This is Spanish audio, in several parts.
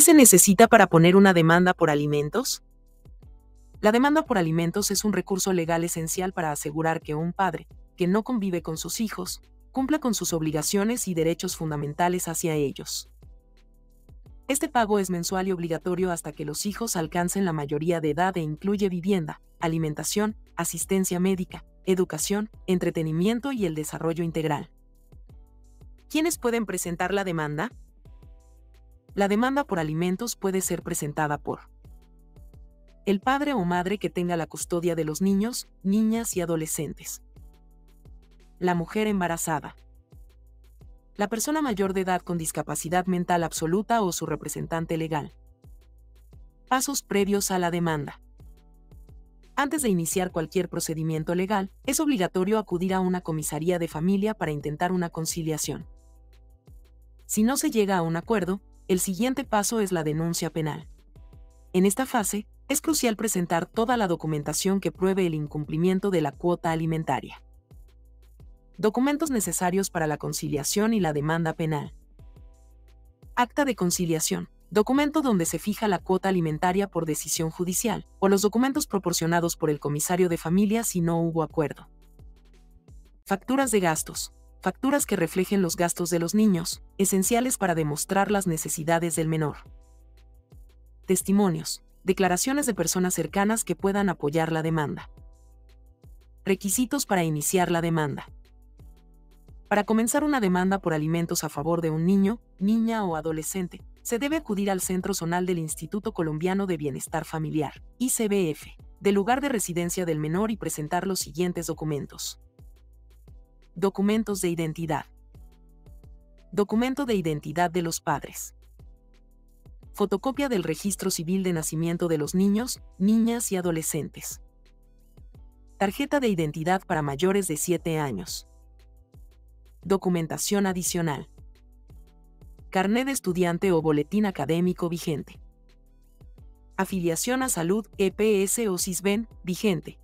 ¿Qué se necesita para poner una demanda por alimentos? La demanda por alimentos es un recurso legal esencial para asegurar que un padre, que no convive con sus hijos, cumpla con sus obligaciones y derechos fundamentales hacia ellos. Este pago es mensual y obligatorio hasta que los hijos alcancen la mayoría de edad e incluye vivienda, alimentación, asistencia médica, educación, entretenimiento y el desarrollo integral. ¿Quiénes pueden presentar la demanda? La demanda por alimentos puede ser presentada por el padre o madre que tenga la custodia de los niños, niñas y adolescentes. La mujer embarazada. La persona mayor de edad con discapacidad mental absoluta o su representante legal. Pasos previos a la demanda. Antes de iniciar cualquier procedimiento legal, es obligatorio acudir a una comisaría de familia para intentar una conciliación. Si no se llega a un acuerdo, el siguiente paso es la denuncia penal. En esta fase, es crucial presentar toda la documentación que pruebe el incumplimiento de la cuota alimentaria. Documentos necesarios para la conciliación y la demanda penal. Acta de conciliación. Documento donde se fija la cuota alimentaria por decisión judicial, o los documentos proporcionados por el comisario de familia si no hubo acuerdo. Facturas de gastos facturas que reflejen los gastos de los niños, esenciales para demostrar las necesidades del menor. Testimonios, declaraciones de personas cercanas que puedan apoyar la demanda. Requisitos para iniciar la demanda. Para comenzar una demanda por alimentos a favor de un niño, niña o adolescente, se debe acudir al Centro Zonal del Instituto Colombiano de Bienestar Familiar, ICBF, del lugar de residencia del menor y presentar los siguientes documentos. Documentos de identidad. Documento de identidad de los padres. Fotocopia del registro civil de nacimiento de los niños, niñas y adolescentes. Tarjeta de identidad para mayores de 7 años. Documentación adicional. Carné de estudiante o boletín académico vigente. Afiliación a salud EPS o CISBEN vigente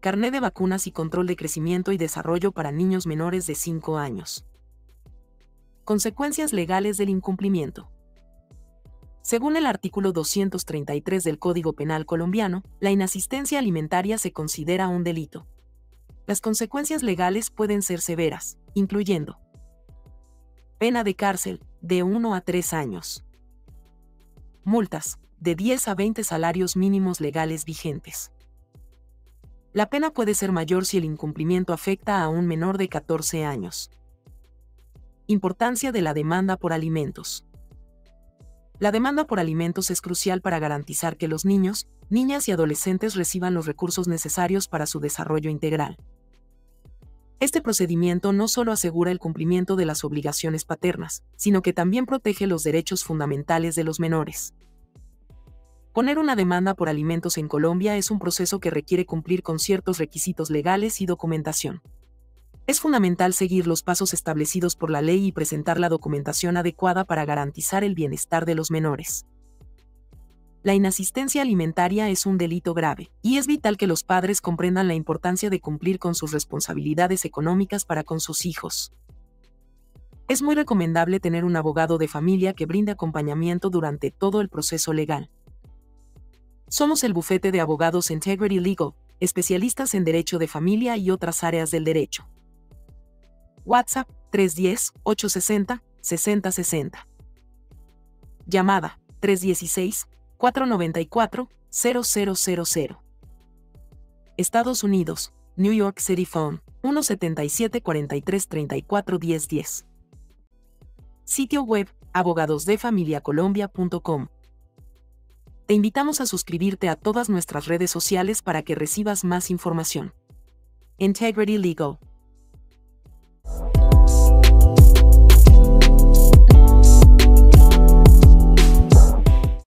carné de vacunas y control de crecimiento y desarrollo para niños menores de 5 años. Consecuencias legales del incumplimiento. Según el artículo 233 del Código Penal colombiano, la inasistencia alimentaria se considera un delito. Las consecuencias legales pueden ser severas, incluyendo pena de cárcel, de 1 a 3 años, multas, de 10 a 20 salarios mínimos legales vigentes, la pena puede ser mayor si el incumplimiento afecta a un menor de 14 años. Importancia de la demanda por alimentos. La demanda por alimentos es crucial para garantizar que los niños, niñas y adolescentes reciban los recursos necesarios para su desarrollo integral. Este procedimiento no solo asegura el cumplimiento de las obligaciones paternas, sino que también protege los derechos fundamentales de los menores. Poner una demanda por alimentos en Colombia es un proceso que requiere cumplir con ciertos requisitos legales y documentación. Es fundamental seguir los pasos establecidos por la ley y presentar la documentación adecuada para garantizar el bienestar de los menores. La inasistencia alimentaria es un delito grave, y es vital que los padres comprendan la importancia de cumplir con sus responsabilidades económicas para con sus hijos. Es muy recomendable tener un abogado de familia que brinde acompañamiento durante todo el proceso legal. Somos el bufete de abogados Integrity Legal, especialistas en derecho de familia y otras áreas del derecho. WhatsApp 310-860-6060. Llamada 316-494-0000. Estados Unidos, New York City Phone 177 43 34 1010. Sitio web abogadosdefamiliacolombia.com te invitamos a suscribirte a todas nuestras redes sociales para que recibas más información. Integrity Legal